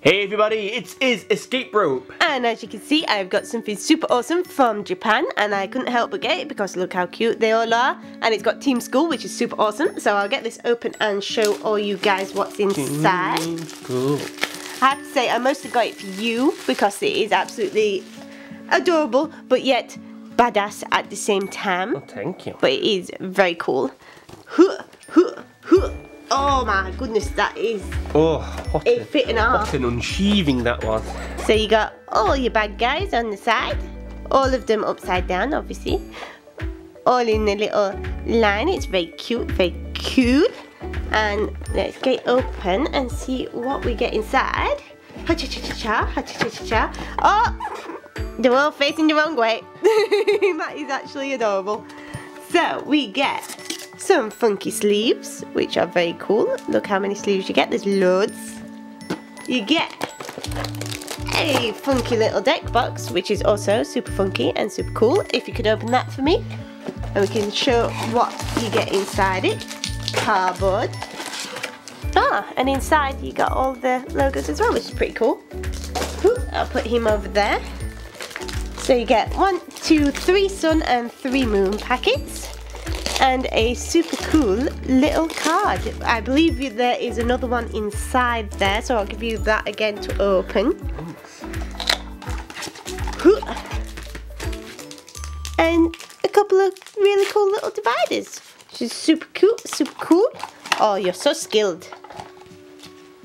Hey everybody, it is Escape Rope. And as you can see, I've got something super awesome from Japan and I couldn't help but get it because look how cute they all are. And it's got Team Skull, which is super awesome. So I'll get this open and show all you guys what's inside. Team Skull. I have to say, I mostly got it for you because it is absolutely adorable, but yet badass at the same time. Oh, thank you. But it is very cool. My goodness, that is Oh, what, a a, fitting off. what an unsheathing that was. So you got all your bad guys on the side, all of them upside down, obviously, all in a little line. It's very cute, very cute. And let's get open and see what we get inside. Ha cha cha cha cha, ha cha cha cha cha. Oh, they're all facing the wrong way. that is actually adorable. So we get some funky sleeves, which are very cool. Look how many sleeves you get. There's loads. You get a funky little deck box, which is also super funky and super cool. If you could open that for me, and we can show what you get inside it. Cardboard. Ah, and inside you got all the logos as well, which is pretty cool. I'll put him over there. So you get one, two, three sun and three moon packets. And a super cool little card. I believe there is another one inside there, so I'll give you that again to open. And a couple of really cool little dividers. Is super cool, super cool. Oh, you're so skilled.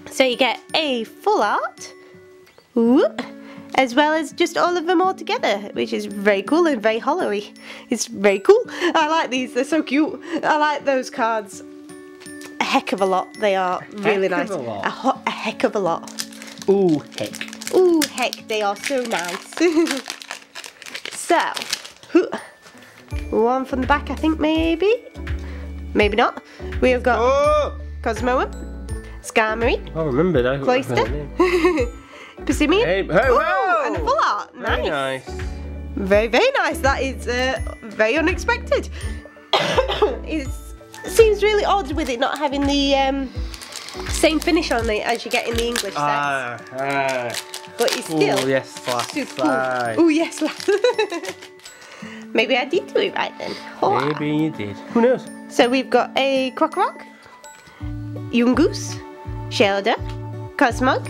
So you get a full art. As well as just all of them all together, which is very cool and very hollowy. It's very cool. I like these, they're so cute. I like those cards a heck of a lot. They are really Heck nice. of a lot. A, a heck of a lot. Ooh, heck. Ooh, heck, they are so nice. so, one from the back, I think maybe. Maybe not. We have got Oh! Cosmoem, Skarmory, I remember that. Cloyster, Persimmon. Hey, hey! And a full art. Very nice. nice. Very, very nice. That is uh, very unexpected. it seems really odd with it not having the um, same finish on it as you get in the English sets. Ah, ah. but it's still Oh, yes, last super cool. Oh, yes, last. Maybe I did do it right then. Oh. Maybe you did. Who knows? So we've got a Krokorok, Yungoos, Shellder, Cosmog,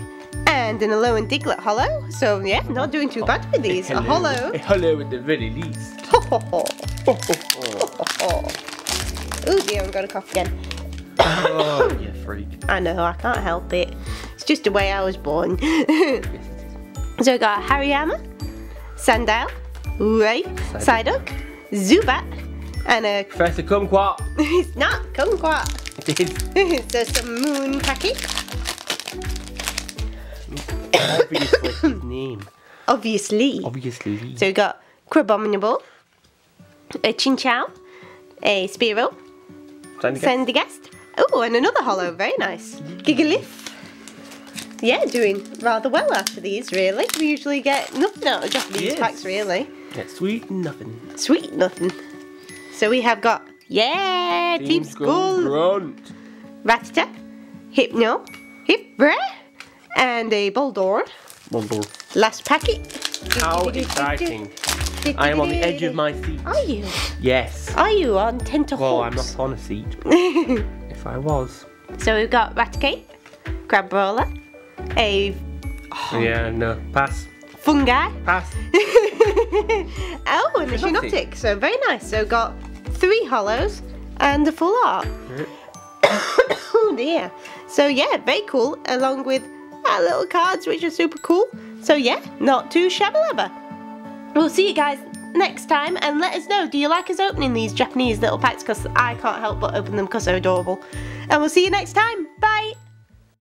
and an Alolan and Diglett Hollow. So yeah, not doing too bad with these. A hollow. A hello at the very least. oh dear, I'm gonna cough again. oh, you freak. I know, I can't help it. It's just the way I was born. Yes, it is. so we got Hariyama, Sandile, Ray, Psyduck, Zubat, and a Professor Kumquat. it's not Kumquat. It is. so some moon packet. Obviously his name. Obviously. Obviously. So we got Crabominable, a Chinchou, a Spearow, Time to go. Sandygast. Oh, and another hollow, very nice. Gigalith. Yeah, doing rather well after these, really. We usually get nothing out of Japanese Yes. packs, really. Get sweet nothing. Sweet nothing. So we have got, yeah, Team, Skull, Grunt. Rattata, Hypno, Hipbre, and a Boldore. Bumble. Last packet. How exciting. I am on the edge of my seat. Are you? Yes. Are you on tenterhooks? Well, I'm not on a seat. but if I was. so we've got Raticate, Crabrawler, a oh. Yeah, no. Pass. fungi, Pass. oh, and a Shiinotic. Shiinotic. So very nice. So got three hollows and a full art. oh dear. So yeah, very cool. Along with our little cards, which are super cool. So yeah, not too shabby ever. We'll see you guys next time and let us know do you like us opening these Japanese little packs because I can't help but open them because they're adorable. And we'll see you next time.